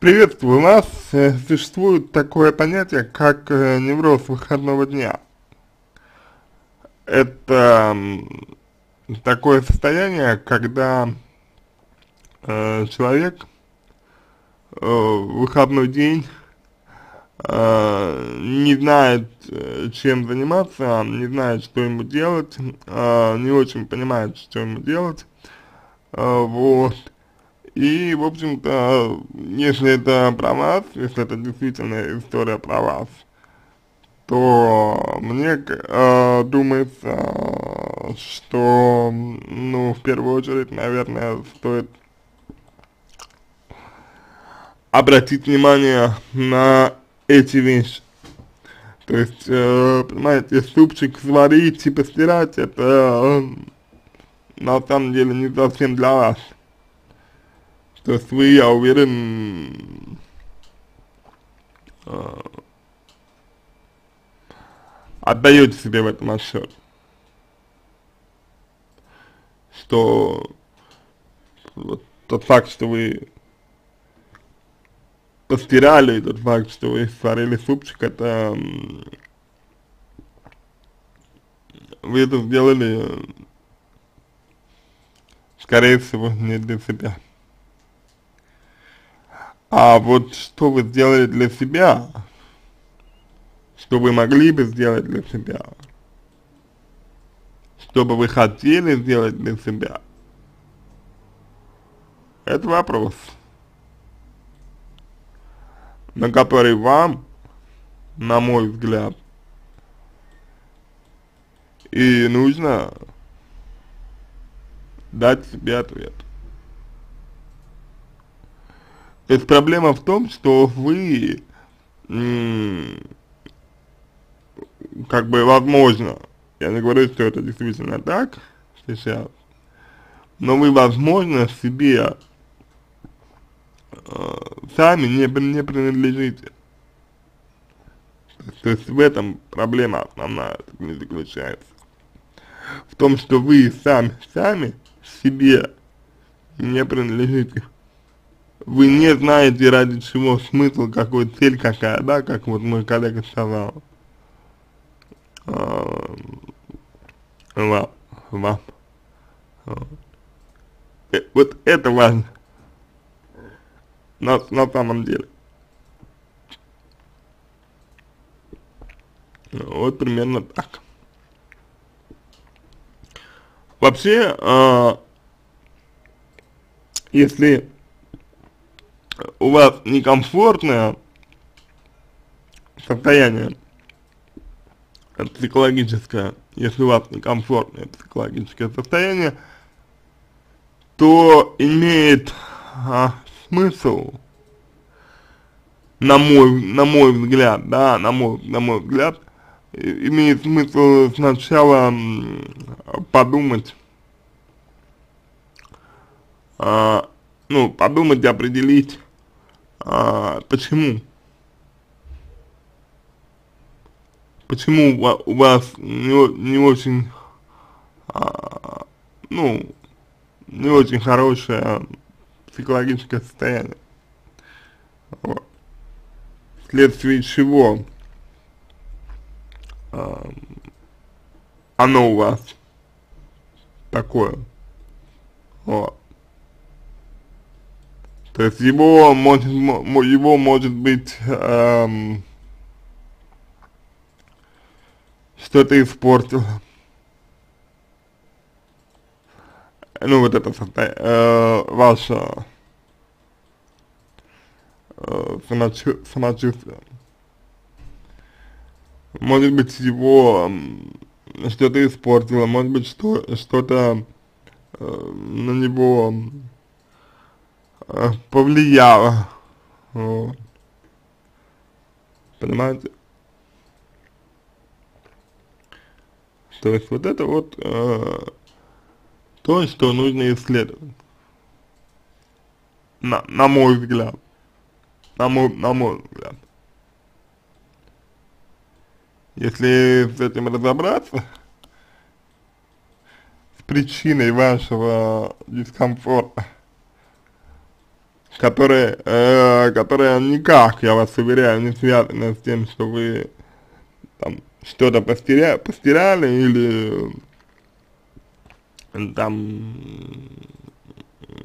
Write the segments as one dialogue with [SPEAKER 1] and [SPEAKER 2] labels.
[SPEAKER 1] Приветствую вас. Э, существует такое понятие, как э, невроз выходного дня. Это такое состояние, когда э, человек э, выходной день э, не знает, э, чем заниматься, не знает, что ему делать, э, не очень понимает, что ему делать, э, вот, и, в общем-то, если это про вас, если это действительно история про вас, то мне э, думается, что, ну, в первую очередь, наверное, стоит обратить внимание на эти вещи. То есть, э, понимаете, супчик сварить и постирать, это э, на самом деле не совсем для вас. То есть вы, я уверен, отдаете себе в этом отчет, что вот тот факт, что вы постирали, тот факт, что вы сварили супчик, это вы это сделали, скорее всего, не для себя. А вот что вы сделали для себя, что вы могли бы сделать для себя, что бы вы хотели сделать для себя, это вопрос, на который вам, на мой взгляд, и нужно дать себе ответ. То есть проблема в том, что вы, как бы, возможно, я не говорю, что это действительно так сейчас, но вы, возможно, себе э, сами не, не принадлежите. То есть в этом проблема основная не заключается. В том, что вы сами, сами себе не принадлежите вы не знаете ради чего, смысл какой, цель какая, да, как вот мой коллега сказал. Вам, вам. Э, вот это важно. На, на самом деле. Вот примерно так. Вообще, э, если у вас некомфортное состояние. Психологическое, если у вас некомфортное психологическое состояние, то имеет а, смысл, на мой, на мой взгляд, да, на мой, на мой взгляд, имеет смысл сначала подумать, а, ну, подумать, определить, а, почему? Почему у вас не, не очень, а, ну, не очень хорошее психологическое состояние? Вот. Вследствие чего а, оно у вас такое? Вот. То есть его может, его может быть эм, что-то испортило. Ну вот это э, ваше э, самочу самочувствие. Может быть его э, что-то испортило, может быть что что-то э, на него Э, повлияло. Вот. Понимаете? То есть вот это вот э, то, что нужно исследовать. На, на мой взгляд. На мой, на мой взгляд. Если с этим разобраться, с причиной вашего дискомфорта, который, э, э, которая никак, я вас уверяю, не связана с тем, что вы там что-то постиря, постирали или там,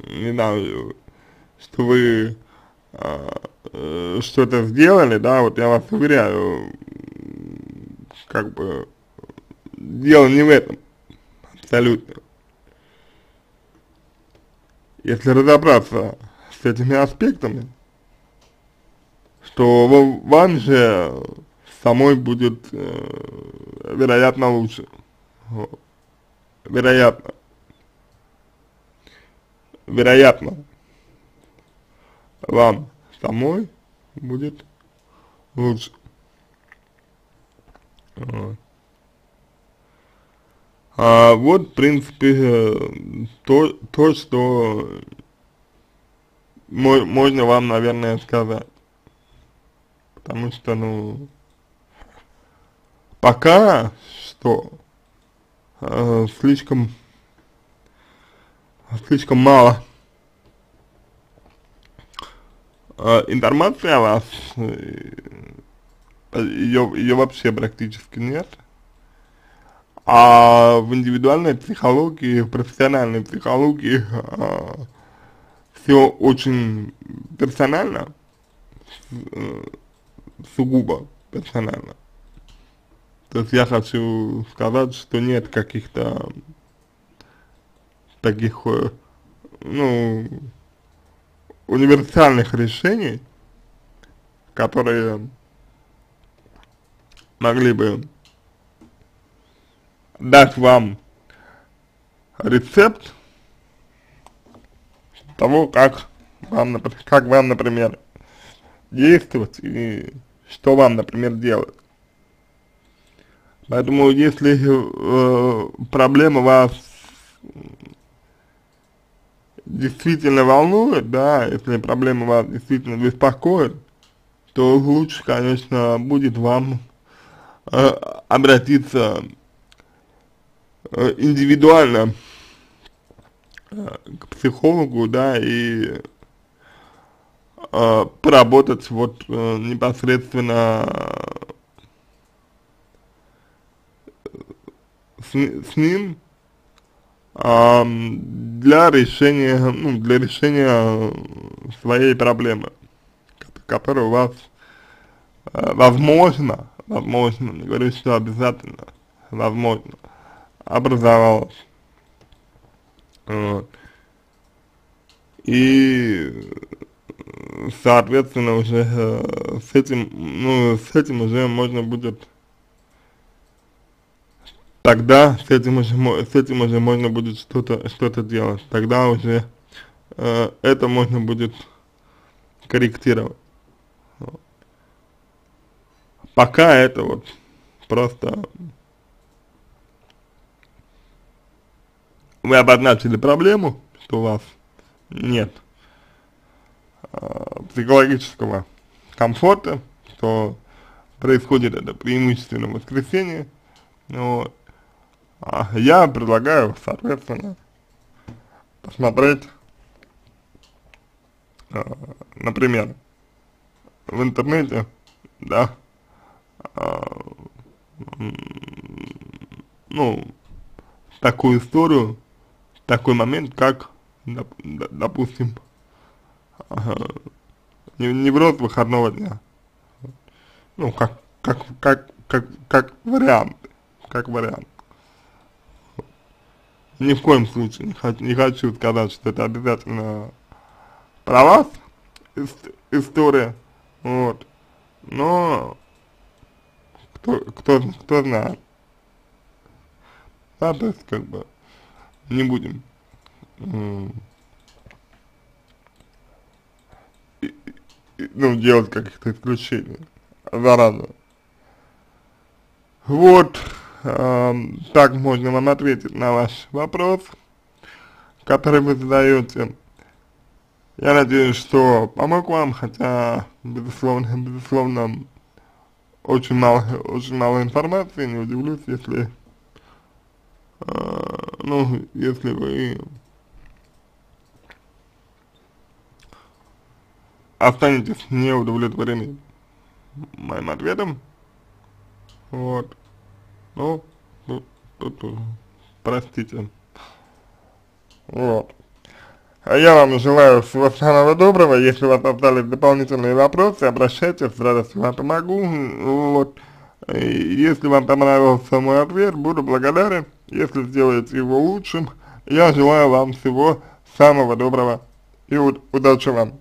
[SPEAKER 1] не знаю, что вы э, что-то сделали, да, вот я вас уверяю, как бы, дело не в этом, абсолютно. Если разобраться этими аспектами, что вам же самой будет, э, вероятно, лучше. Вероятно. Вероятно. Вам самой будет лучше. А вот, в принципе, то, то что можно вам, наверное, сказать. Потому что, ну, пока что э, слишком, слишком мало э, информации о вас, ее, ее вообще практически нет. А в индивидуальной психологии, в профессиональной психологии э, все очень персонально, э, сугубо персонально. То есть я хочу сказать, что нет каких-то таких, э, ну, универсальных решений, которые могли бы дать вам рецепт того, как вам, как вам, например, действовать и что вам, например, делать. Поэтому, если э, проблема вас действительно волнует, да, если проблема вас действительно беспокоит, то лучше, конечно, будет вам э, обратиться э, индивидуально к психологу, да, и э, поработать вот э, непосредственно с, с ним э, для решения, ну, для решения своей проблемы, которая у вас э, возможно, возможно, не говорю, что обязательно, возможно, образовалась. Вот. И соответственно уже э, с этим, ну, с этим уже можно будет тогда с этим уже, с этим уже можно будет что-то что-то делать. Тогда уже э, это можно будет корректировать. Пока это вот просто вы обозначили проблему, что у вас нет э, психологического комфорта, что происходит это преимущественно в воскресенье, вот, а я предлагаю, соответственно, посмотреть, э, например, в интернете, да, э, ну, такую историю, такой момент, как, доп, допустим, невроз выходного дня. Ну, как, как, как, как, как вариант, как вариант. Ни в коем случае не хочу, не хочу сказать, что это обязательно про вас история, вот, но кто, кто, кто знает, да, то есть, как бы, не будем ну, делать каких-то исключений зараза. Вот, так можно вам ответить на ваш вопрос, который вы задаете. Я надеюсь, что помог вам, хотя, безусловно, безусловно, очень мало, очень мало информации, не удивлюсь, если, э, ну, если вы останетесь неудовлетворены моим ответом. Вот. Ну, тут, тут, тут простите. Вот. А я вам желаю всего самого доброго. Если у вас остались дополнительные вопросы, обращайтесь, с радостью вам помогу. Вот. Если вам понравился мой ответ, буду благодарен, если сделаете его лучшим. Я желаю вам всего самого доброго и удачи вам.